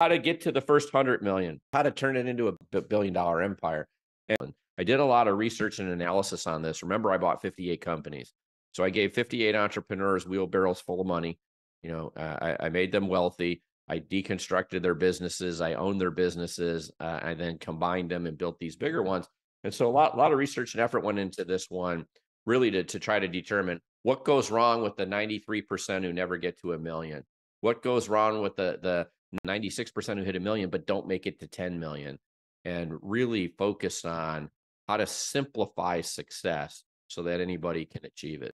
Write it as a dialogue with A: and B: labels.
A: how to get to the first hundred million, how to turn it into a billion dollar empire. And I did a lot of research and analysis on this. Remember, I bought 58 companies. So I gave 58 entrepreneurs wheelbarrows full of money. You know, uh, I, I made them wealthy. I deconstructed their businesses. I owned their businesses. Uh, I then combined them and built these bigger ones. And so a lot, a lot of research and effort went into this one, really to, to try to determine what goes wrong with the 93% who never get to a million. What goes wrong with the the 96% who hit a million but don't make it to 10 million? And really focus on how to simplify success so that anybody can achieve it.